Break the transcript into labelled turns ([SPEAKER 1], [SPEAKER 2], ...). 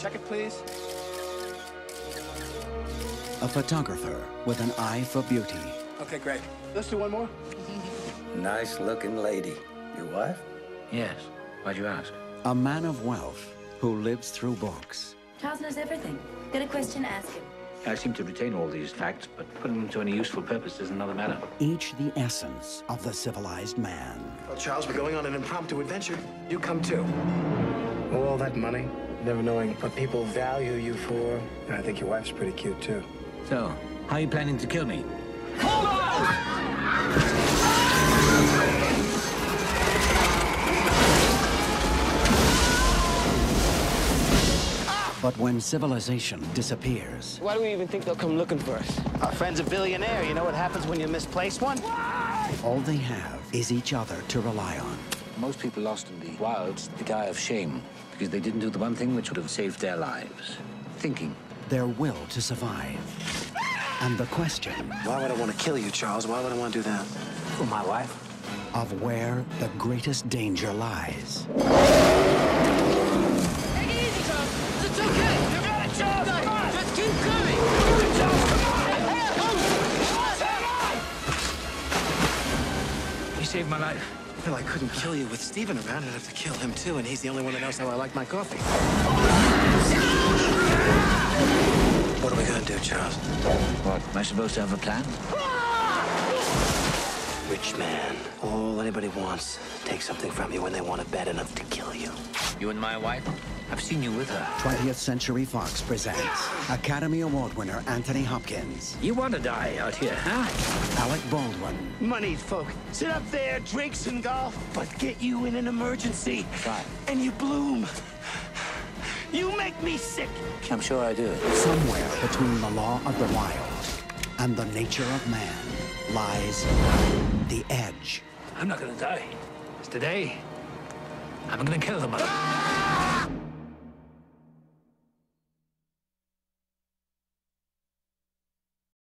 [SPEAKER 1] Check it, please.
[SPEAKER 2] A photographer with an eye for beauty.
[SPEAKER 1] Okay, great. Let's do one more.
[SPEAKER 3] Nice looking lady. Your wife?
[SPEAKER 4] Yes. Why'd you ask?
[SPEAKER 2] A man of wealth who lives through books.
[SPEAKER 5] Charles knows everything. Got a question, ask him.
[SPEAKER 4] I seem to retain all these facts, but putting them to any useful purpose is another matter.
[SPEAKER 2] Each the essence of the civilized man.
[SPEAKER 1] Well, Charles, we're going on an impromptu adventure. You come too. All that money, never knowing what people value you for. And I think your wife's pretty cute too.
[SPEAKER 4] So, how are you planning to kill me?
[SPEAKER 2] But when civilization disappears,
[SPEAKER 6] Why do we even think they'll come looking for us?
[SPEAKER 1] Our friend's a billionaire. You know what happens when you misplace one?
[SPEAKER 2] all they have is each other to rely on.
[SPEAKER 4] Most people lost in the wilds the die of shame because they didn't do the one thing which would have saved their lives thinking.
[SPEAKER 2] Their will to survive. And the question
[SPEAKER 1] Why would I want to kill you, Charles? Why would I want to do that?
[SPEAKER 4] For my wife?
[SPEAKER 2] of where the greatest danger lies.
[SPEAKER 6] Take it easy, Charles. It's okay. You got it, Charles. Come on. Just keep coming.
[SPEAKER 4] You saved my life.
[SPEAKER 1] Well, I couldn't kill you with Steven around. I'd have to kill him too, and he's the only one that knows how I like my coffee. What are we gonna do, Charles?
[SPEAKER 4] What? Am I supposed to have a plan?
[SPEAKER 1] Rich man. All anybody wants, take something from you when they want it bad enough to kill you.
[SPEAKER 4] You and my wife? I've seen you with her.
[SPEAKER 2] 20th Century Fox presents Academy Award winner Anthony Hopkins,
[SPEAKER 4] You want to die out here, huh?
[SPEAKER 2] Alec Baldwin,
[SPEAKER 1] Moneyed folk sit up there, drinks and golf, but get you in an emergency,
[SPEAKER 4] Right.
[SPEAKER 1] and you bloom. You make me sick.
[SPEAKER 4] I'm sure I do.
[SPEAKER 2] somewhere between the law of the wild and the nature of man lies the edge.
[SPEAKER 4] I'm not gonna die. It's today. I'm gonna kill them.